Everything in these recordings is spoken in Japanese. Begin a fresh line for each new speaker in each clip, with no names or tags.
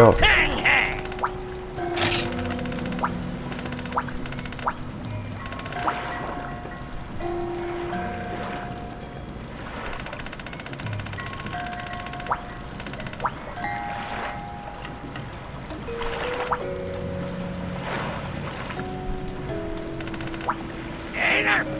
go. Later.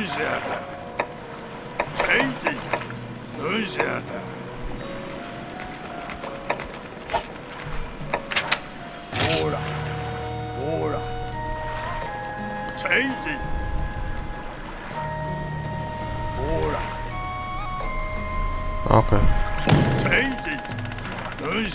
Nyt sieltä. Seiti. Nyt sieltä. Kuula. Kuula. Seiti. Kuula.
Okei. Okay.
Seiti. Nyt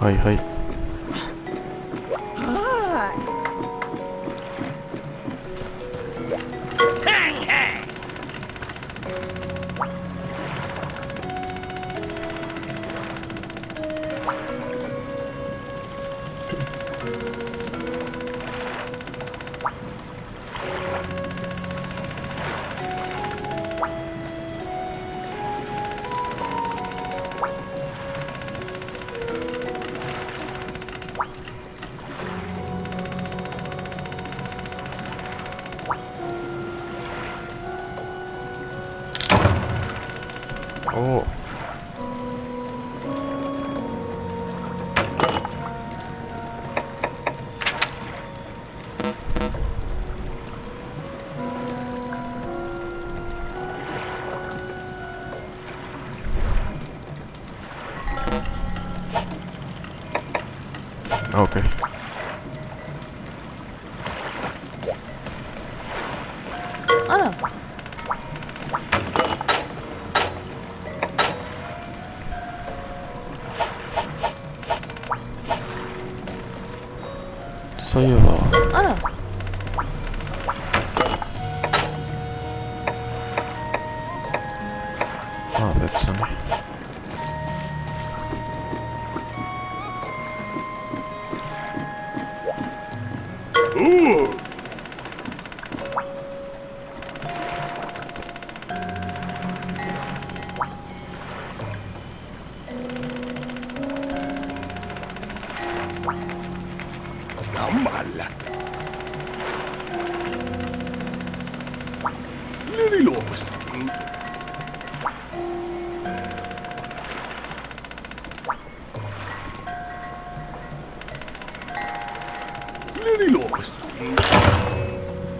はいはい。
Oh. Okay.
そういえば、
あら
まあ別に。
おお。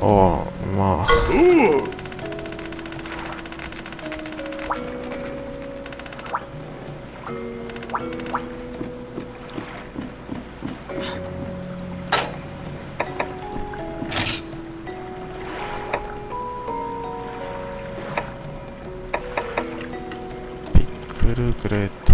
ああまあ。
ピックル
グレート。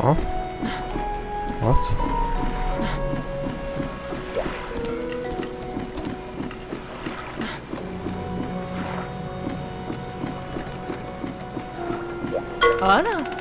Huh? What?
Oh no.